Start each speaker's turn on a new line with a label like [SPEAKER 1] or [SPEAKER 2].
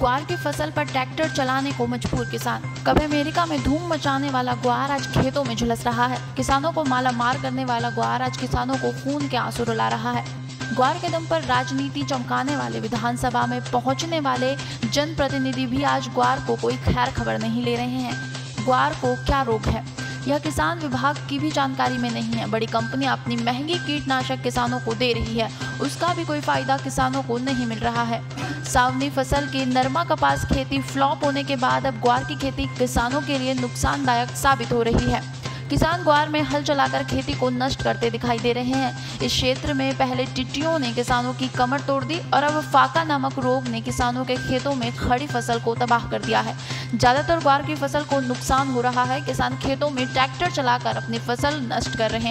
[SPEAKER 1] ग्वार की फ़सल पर ट्रैक्टर चलाने को मजबूर किसान। कभी अमेरिका में धूम मचाने वाला ग्वार आज खेतों में झुलस रहा है। किसानों को माला मार करने वाला ग्वार आज किसानों को खून के आँसू रुला रहा है। ग्वार के दम पर राजनीति चमकाने वाले विधानसभा में पहुँचने वाले जनप्रतिनिधि भी आज ग्वार को कोई खैर खबर नहीं ले रहे हैं। ग्वार को क्या रोग है? यह किसान विभाग की भी जानकारी में नहीं है। बड़ी कंपनी अपनी महँगी कीटनाशक किसानों को दे रही है। उसका भी कोई फ़ायदा किसानों को नहीं मिल रहा है। सावनी फ़सल की नरमा कपास खेती फ्लॉप होने के बाद अब ग्वार की खेती किसानों के लिए नुकसानदायक साबित हो रही है। किसान ग्वार में हल चलाकर खेती को नष्ट करते दिखाई दे रहे हैं। इस क्षेत्र में पहले टिड्डियों ने किसानों की कमर तोड़ दी और अब फाका नामक रोग ने किसानों के खेतों में खड़ी फ़सल को तबाह कर दिया है। ज़्यादातर ग्वार की फ़सल को नुकसान हो रहा है। किसान खेतों में ट्रैक्टर चलाकर अपनी फ़सल नष्ट कर रहे हैं।